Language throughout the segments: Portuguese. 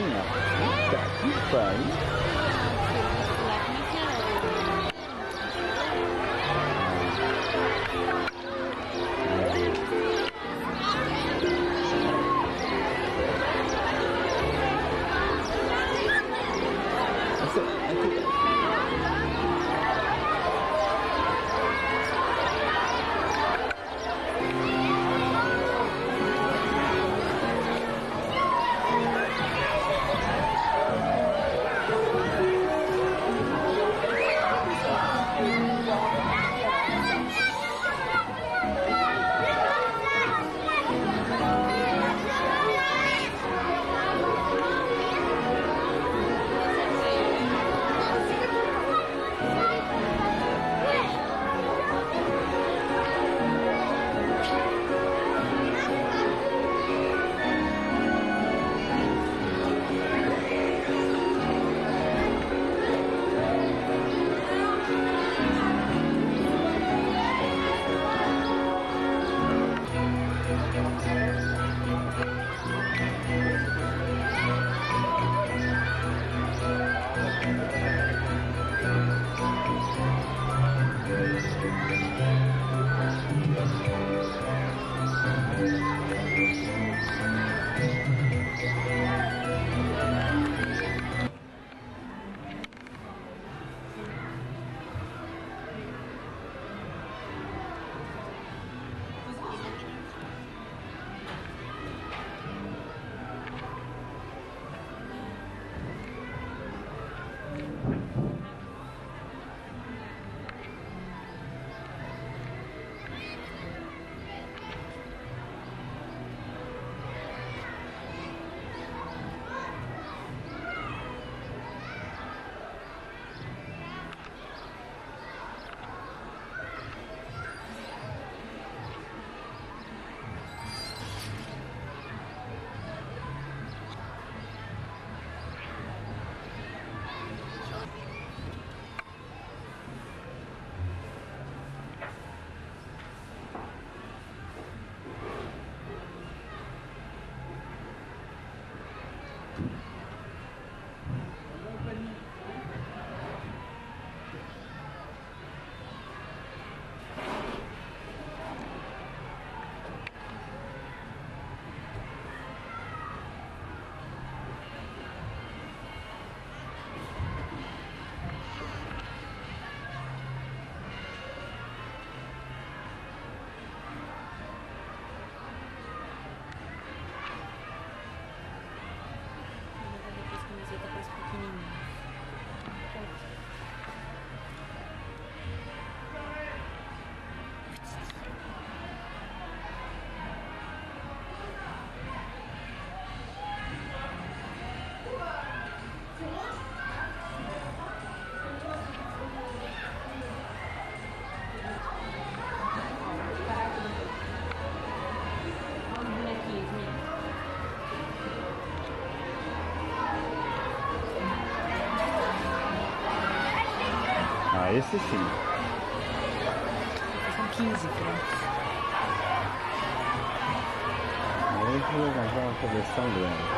pesquinha. Puta que pariu. Ah, esse sim. São 15 francos. Agora eu vou comprar uma coleção grande.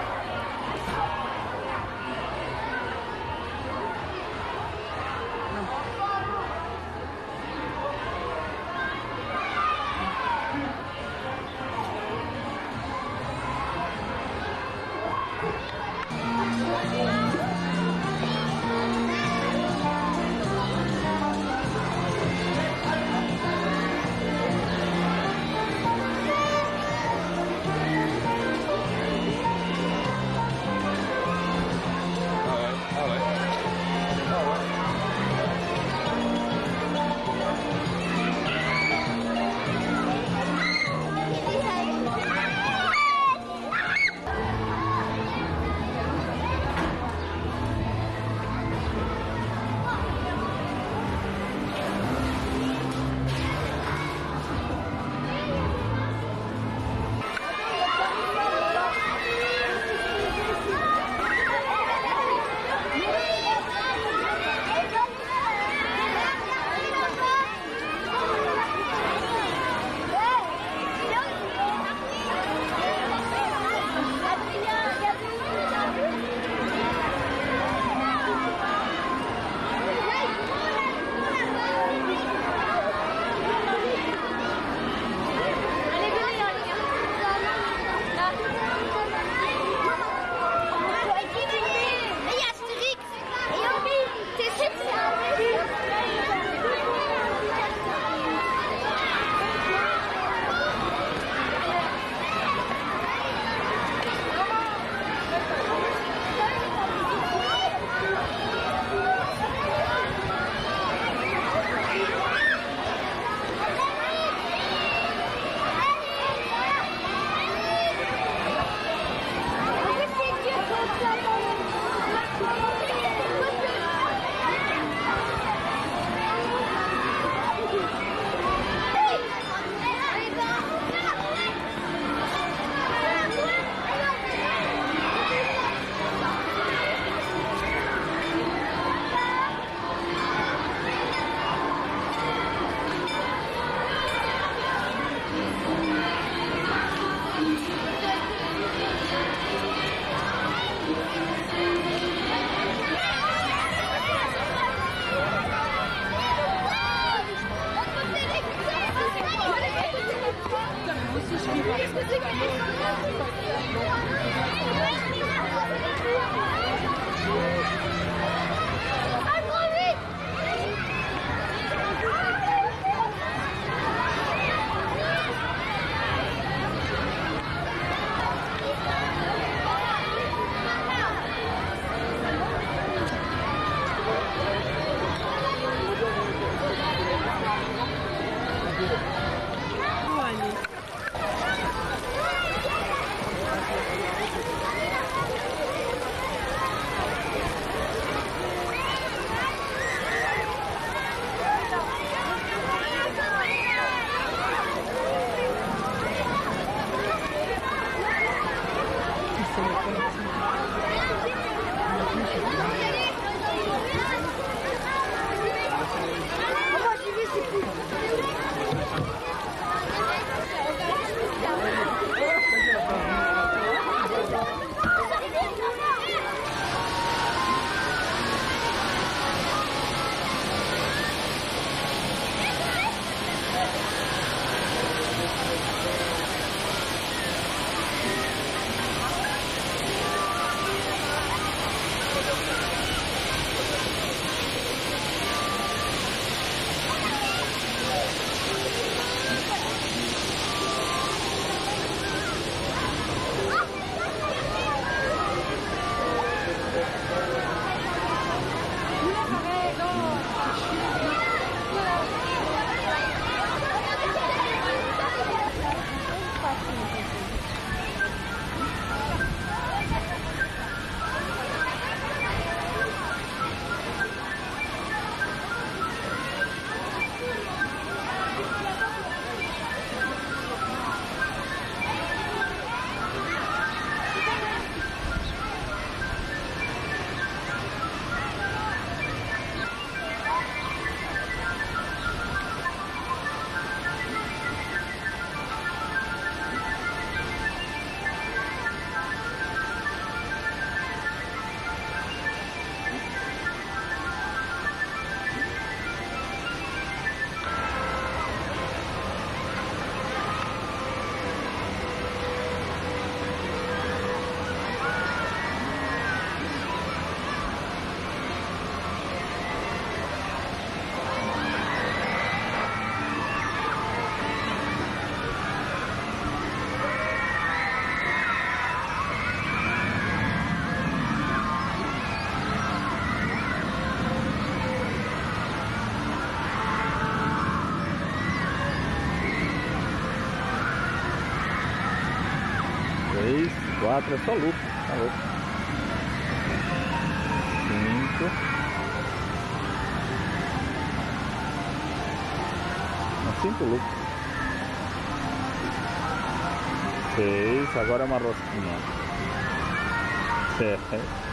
Quatro, é só lucro, tá louco. Cinco. Cinco lucros. Seis, agora é uma rosquinha. Sete.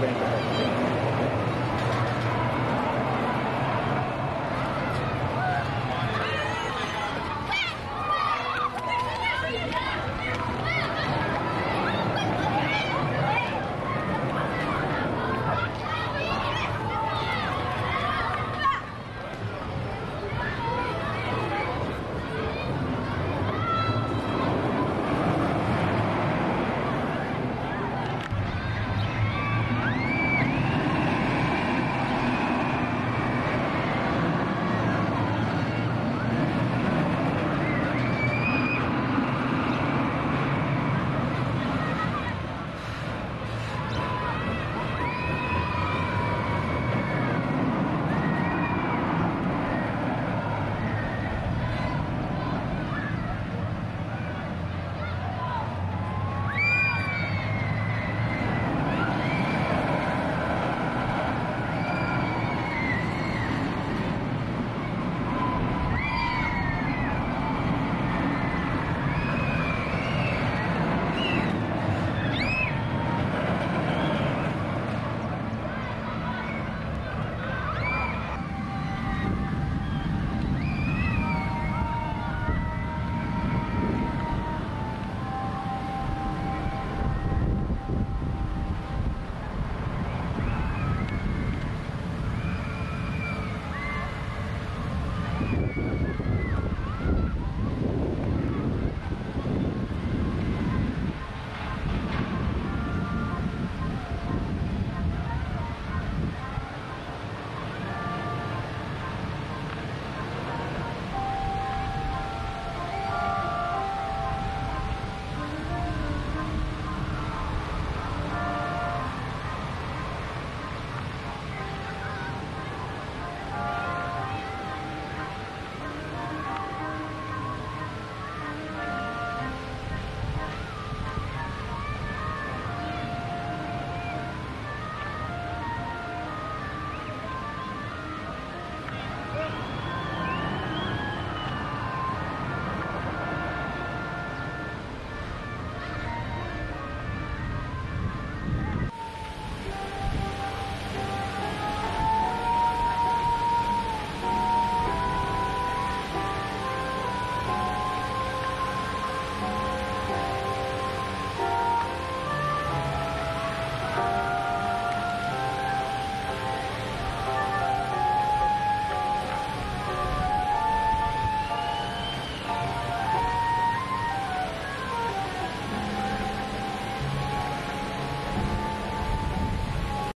program.